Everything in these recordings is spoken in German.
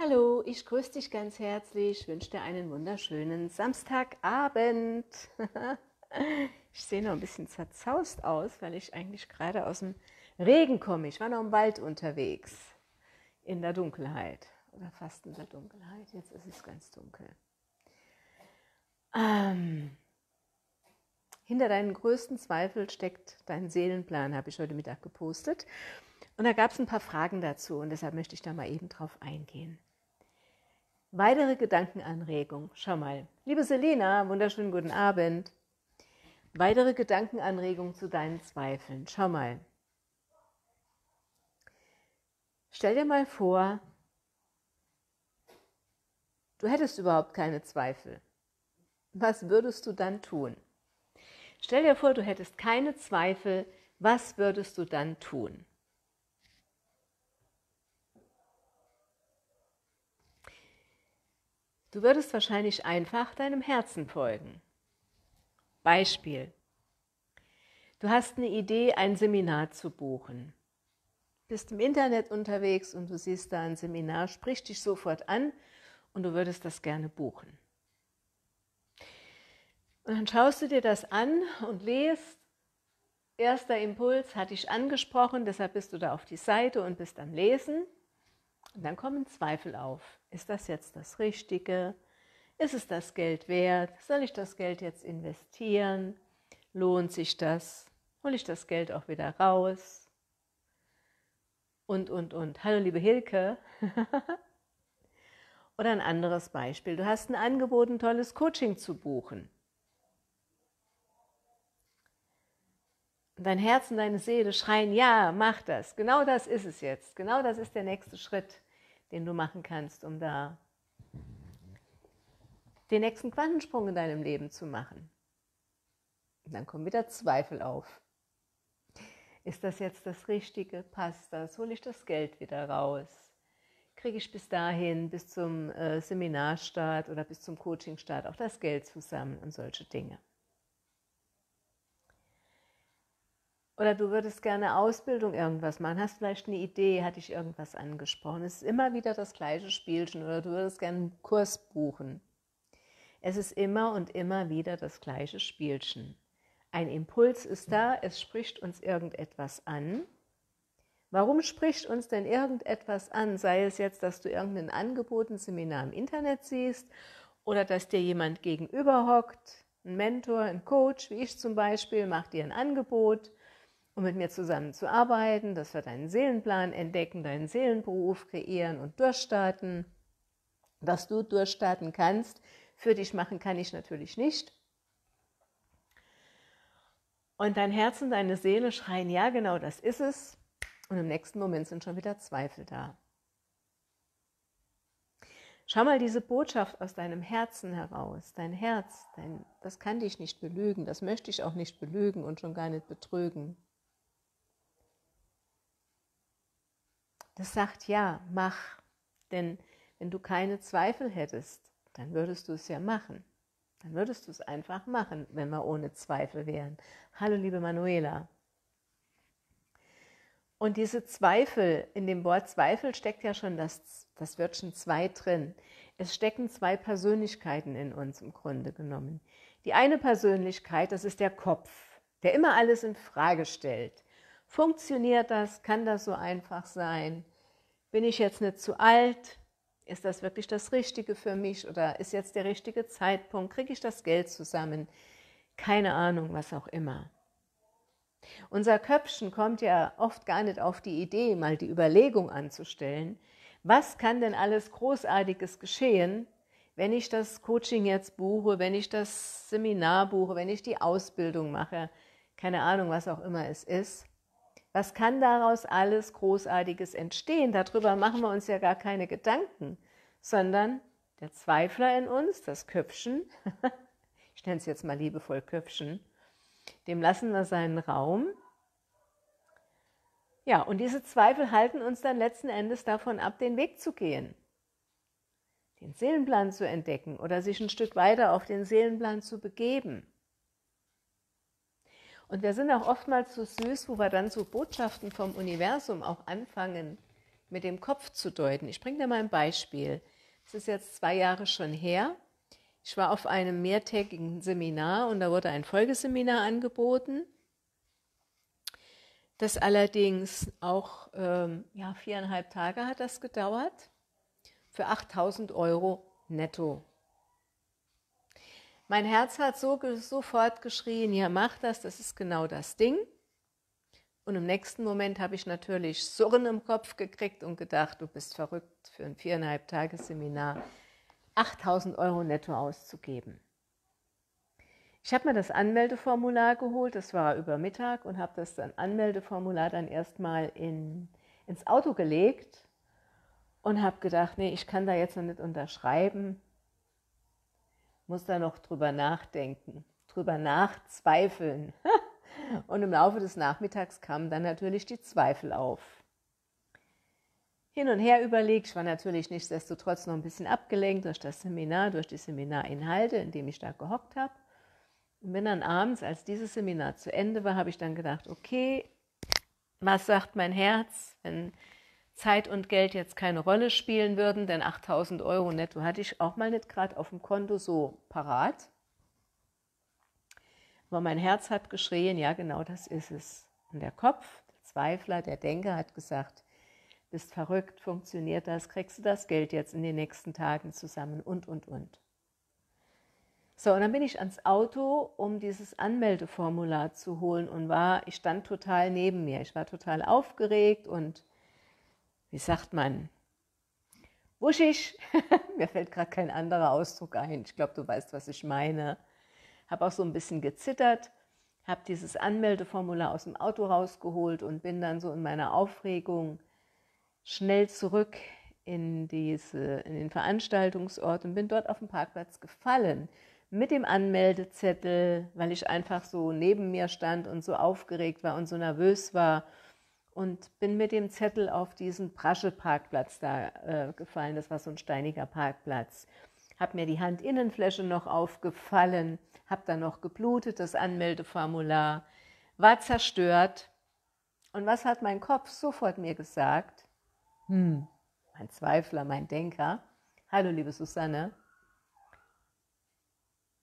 Hallo, ich grüße dich ganz herzlich, wünsche dir einen wunderschönen Samstagabend. ich sehe noch ein bisschen zerzaust aus, weil ich eigentlich gerade aus dem Regen komme. Ich war noch im Wald unterwegs, in der Dunkelheit oder fast in der Dunkelheit. Jetzt ist es ganz dunkel. Ähm, hinter deinen größten Zweifel steckt dein Seelenplan, habe ich heute Mittag gepostet. Und da gab es ein paar Fragen dazu und deshalb möchte ich da mal eben drauf eingehen. Weitere Gedankenanregung. Schau mal. Liebe Selena, wunderschönen guten Abend. Weitere Gedankenanregung zu deinen Zweifeln. Schau mal. Stell dir mal vor, du hättest überhaupt keine Zweifel. Was würdest du dann tun? Stell dir vor, du hättest keine Zweifel. Was würdest du dann tun? Du würdest wahrscheinlich einfach deinem Herzen folgen. Beispiel. Du hast eine Idee, ein Seminar zu buchen. Bist im Internet unterwegs und du siehst da ein Seminar, sprich dich sofort an und du würdest das gerne buchen. Und dann schaust du dir das an und lest. Erster Impuls hat dich angesprochen, deshalb bist du da auf die Seite und bist am Lesen. Und dann kommen Zweifel auf. Ist das jetzt das Richtige? Ist es das Geld wert? Soll ich das Geld jetzt investieren? Lohnt sich das? Hole ich das Geld auch wieder raus? Und, und, und. Hallo, liebe Hilke. Oder ein anderes Beispiel. Du hast ein Angebot, ein tolles Coaching zu buchen. Dein Herz und deine Seele schreien, ja, mach das. Genau das ist es jetzt. Genau das ist der nächste Schritt den du machen kannst, um da den nächsten Quantensprung in deinem Leben zu machen. Und dann kommen wieder Zweifel auf. Ist das jetzt das Richtige? Passt das? Hole ich das Geld wieder raus? Kriege ich bis dahin, bis zum äh, Seminarstart oder bis zum Coachingstart auch das Geld zusammen und solche Dinge? Oder du würdest gerne Ausbildung irgendwas machen, hast vielleicht eine Idee, hat dich irgendwas angesprochen. Es ist immer wieder das gleiche Spielchen oder du würdest gerne einen Kurs buchen. Es ist immer und immer wieder das gleiche Spielchen. Ein Impuls ist da, es spricht uns irgendetwas an. Warum spricht uns denn irgendetwas an? Sei es jetzt, dass du irgendein Angebot, ein Seminar im Internet siehst oder dass dir jemand gegenüber hockt, ein Mentor, ein Coach, wie ich zum Beispiel, macht dir ein Angebot um mit mir zusammen zu arbeiten, dass wir deinen Seelenplan entdecken, deinen Seelenberuf kreieren und durchstarten. Was du durchstarten kannst, für dich machen kann ich natürlich nicht. Und dein Herz und deine Seele schreien, ja, genau das ist es. Und im nächsten Moment sind schon wieder Zweifel da. Schau mal diese Botschaft aus deinem Herzen heraus. Dein Herz, dein, das kann dich nicht belügen, das möchte ich auch nicht belügen und schon gar nicht betrügen. Das sagt, ja, mach. Denn wenn du keine Zweifel hättest, dann würdest du es ja machen. Dann würdest du es einfach machen, wenn wir ohne Zweifel wären. Hallo, liebe Manuela. Und diese Zweifel, in dem Wort Zweifel steckt ja schon das, das Wörtchen zwei drin. Es stecken zwei Persönlichkeiten in uns im Grunde genommen. Die eine Persönlichkeit, das ist der Kopf, der immer alles in Frage stellt. Funktioniert das? Kann das so einfach sein? Bin ich jetzt nicht zu alt? Ist das wirklich das Richtige für mich? Oder ist jetzt der richtige Zeitpunkt? Kriege ich das Geld zusammen? Keine Ahnung, was auch immer. Unser Köpfchen kommt ja oft gar nicht auf die Idee, mal die Überlegung anzustellen, was kann denn alles Großartiges geschehen, wenn ich das Coaching jetzt buche, wenn ich das Seminar buche, wenn ich die Ausbildung mache, keine Ahnung, was auch immer es ist. Was kann daraus alles Großartiges entstehen? Darüber machen wir uns ja gar keine Gedanken, sondern der Zweifler in uns, das Köpfchen, ich nenne es jetzt mal liebevoll Köpfchen, dem lassen wir seinen Raum. Ja, und diese Zweifel halten uns dann letzten Endes davon ab, den Weg zu gehen, den Seelenplan zu entdecken oder sich ein Stück weiter auf den Seelenplan zu begeben. Und wir sind auch oftmals so süß, wo wir dann so Botschaften vom Universum auch anfangen mit dem Kopf zu deuten. Ich bringe dir mal ein Beispiel. Das ist jetzt zwei Jahre schon her. Ich war auf einem mehrtägigen Seminar und da wurde ein Folgeseminar angeboten, das allerdings auch ähm, ja, viereinhalb Tage hat das gedauert, für 8000 Euro netto. Mein Herz hat so, sofort geschrien, ja mach das, das ist genau das Ding. Und im nächsten Moment habe ich natürlich Surren im Kopf gekriegt und gedacht, du bist verrückt für ein viereinhalb Tages Seminar 8000 Euro netto auszugeben. Ich habe mir das Anmeldeformular geholt, das war über Mittag und habe das dann Anmeldeformular dann erstmal in, ins Auto gelegt und habe gedacht, nee, ich kann da jetzt noch nicht unterschreiben, muss da noch drüber nachdenken, drüber nachzweifeln. Und im Laufe des Nachmittags kamen dann natürlich die Zweifel auf. Hin und her überlegt, ich war natürlich nichtsdestotrotz noch ein bisschen abgelenkt durch das Seminar, durch die Seminarinhalte, in dem ich da gehockt habe. Und bin dann abends, als dieses Seminar zu Ende war, habe ich dann gedacht, okay, was sagt mein Herz, wenn Zeit und Geld jetzt keine Rolle spielen würden, denn 8000 Euro netto hatte ich auch mal nicht gerade auf dem Konto so parat. Aber mein Herz hat geschrien, ja genau das ist es. Und der Kopf, der Zweifler, der Denker hat gesagt, bist verrückt, funktioniert das, kriegst du das Geld jetzt in den nächsten Tagen zusammen und, und, und. So, und dann bin ich ans Auto, um dieses Anmeldeformular zu holen und war, ich stand total neben mir. Ich war total aufgeregt und, wie sagt man, wuschig. mir fällt gerade kein anderer Ausdruck ein. Ich glaube, du weißt, was ich meine habe auch so ein bisschen gezittert, habe dieses Anmeldeformular aus dem Auto rausgeholt und bin dann so in meiner Aufregung schnell zurück in, diese, in den Veranstaltungsort und bin dort auf dem Parkplatz gefallen mit dem Anmeldezettel, weil ich einfach so neben mir stand und so aufgeregt war und so nervös war und bin mit dem Zettel auf diesen Prasche-Parkplatz da äh, gefallen. Das war so ein steiniger Parkplatz. Habe mir die Handinnenfläche noch aufgefallen habe dann noch geblutet, das Anmeldeformular war zerstört. Und was hat mein Kopf sofort mir gesagt? Hm, mein Zweifler, mein Denker. Hallo, liebe Susanne.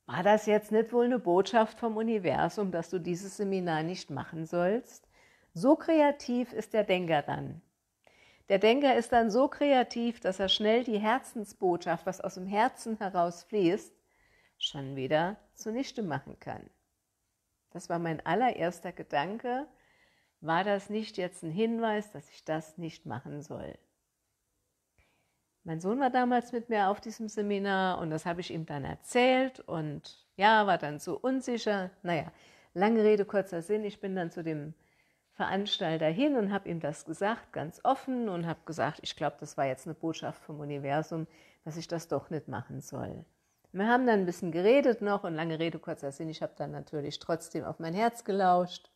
War das jetzt nicht wohl eine Botschaft vom Universum, dass du dieses Seminar nicht machen sollst? So kreativ ist der Denker dann. Der Denker ist dann so kreativ, dass er schnell die Herzensbotschaft, was aus dem Herzen herausfließt, schon wieder zunichte machen kann. Das war mein allererster Gedanke. War das nicht jetzt ein Hinweis, dass ich das nicht machen soll? Mein Sohn war damals mit mir auf diesem Seminar und das habe ich ihm dann erzählt und ja, war dann so unsicher. Naja, lange Rede, kurzer Sinn. Ich bin dann zu dem Veranstalter hin und habe ihm das gesagt, ganz offen und habe gesagt, ich glaube, das war jetzt eine Botschaft vom Universum, dass ich das doch nicht machen soll. Wir haben dann ein bisschen geredet noch und lange Rede, kurzer Sinn. Ich habe dann natürlich trotzdem auf mein Herz gelauscht,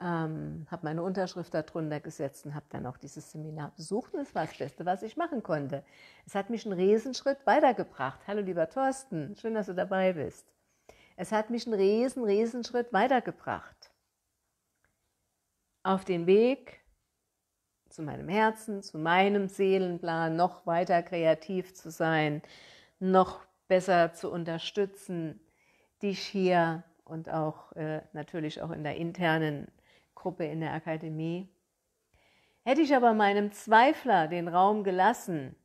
ähm, habe meine Unterschrift darunter gesetzt und habe dann auch dieses Seminar besucht. Und es war das Beste, was ich machen konnte. Es hat mich einen Riesenschritt weitergebracht. Hallo, lieber Thorsten, schön, dass du dabei bist. Es hat mich einen riesen, Riesenschritt weitergebracht. Auf den Weg zu meinem Herzen, zu meinem Seelenplan, noch weiter kreativ zu sein, noch besser zu unterstützen, dich hier und auch äh, natürlich auch in der internen Gruppe in der Akademie. Hätte ich aber meinem Zweifler den Raum gelassen,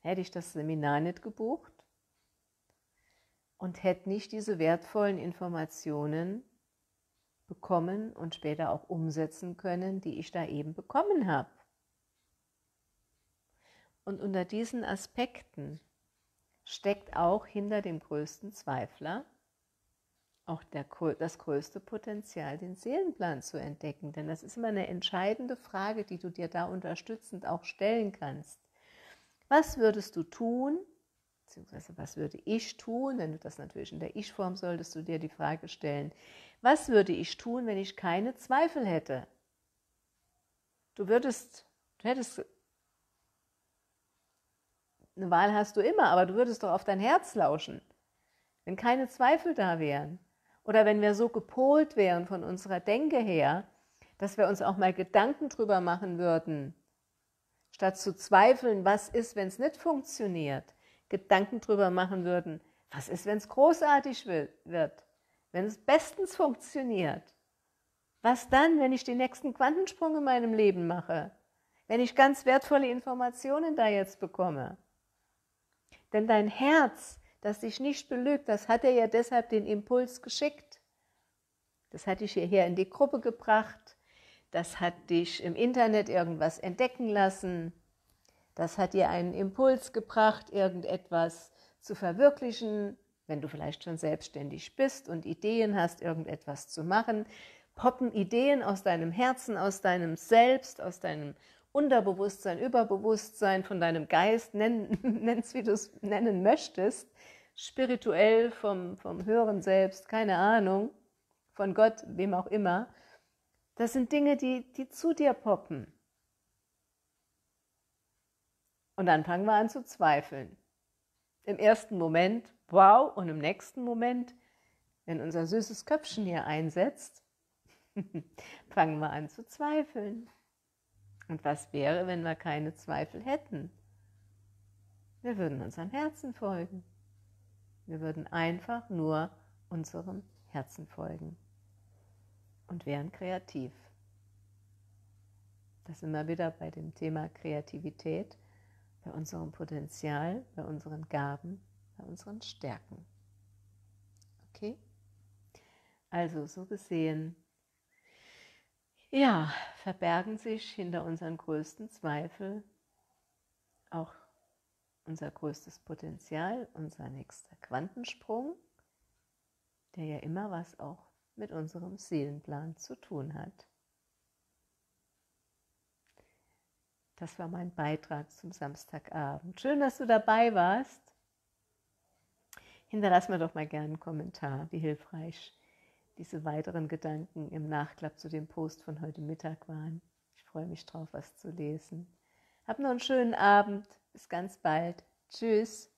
hätte ich das Seminar nicht gebucht und hätte nicht diese wertvollen Informationen bekommen und später auch umsetzen können, die ich da eben bekommen habe. Und unter diesen Aspekten steckt auch hinter dem größten Zweifler auch der, das größte Potenzial, den Seelenplan zu entdecken. Denn das ist immer eine entscheidende Frage, die du dir da unterstützend auch stellen kannst. Was würdest du tun, beziehungsweise was würde ich tun, wenn du das natürlich in der Ich-Form solltest du dir die Frage stellen, was würde ich tun, wenn ich keine Zweifel hätte? Du würdest, du hättest eine Wahl hast du immer, aber du würdest doch auf dein Herz lauschen, wenn keine Zweifel da wären. Oder wenn wir so gepolt wären von unserer Denke her, dass wir uns auch mal Gedanken drüber machen würden, statt zu zweifeln, was ist, wenn es nicht funktioniert, Gedanken drüber machen würden, was ist, wenn es großartig wird, wenn es bestens funktioniert. Was dann, wenn ich den nächsten Quantensprung in meinem Leben mache? Wenn ich ganz wertvolle Informationen da jetzt bekomme? Denn dein Herz, das dich nicht belügt, das hat er ja deshalb den Impuls geschickt. Das hat dich hierher in die Gruppe gebracht. Das hat dich im Internet irgendwas entdecken lassen. Das hat dir einen Impuls gebracht, irgendetwas zu verwirklichen, wenn du vielleicht schon selbstständig bist und Ideen hast, irgendetwas zu machen poppen Ideen aus deinem Herzen, aus deinem Selbst, aus deinem Unterbewusstsein, Überbewusstsein, von deinem Geist, nenn es wie du es nennen möchtest, spirituell vom, vom höheren Selbst, keine Ahnung, von Gott, wem auch immer. Das sind Dinge, die, die zu dir poppen. Und dann fangen wir an zu zweifeln. Im ersten Moment, wow, und im nächsten Moment, wenn unser süßes Köpfchen hier einsetzt, fangen wir an zu zweifeln. Und was wäre, wenn wir keine Zweifel hätten? Wir würden unserem Herzen folgen. Wir würden einfach nur unserem Herzen folgen und wären kreativ. Das wir wieder bei dem Thema Kreativität, bei unserem Potenzial, bei unseren Gaben, bei unseren Stärken. Okay? Also so gesehen ja, verbergen sich hinter unseren größten Zweifel auch unser größtes Potenzial, unser nächster Quantensprung, der ja immer was auch mit unserem Seelenplan zu tun hat. Das war mein Beitrag zum Samstagabend. Schön, dass du dabei warst. Hinterlass mir doch mal gerne einen Kommentar, wie hilfreich diese weiteren Gedanken im Nachklapp zu dem Post von heute Mittag waren. Ich freue mich drauf, was zu lesen. Hab noch einen schönen Abend. Bis ganz bald. Tschüss.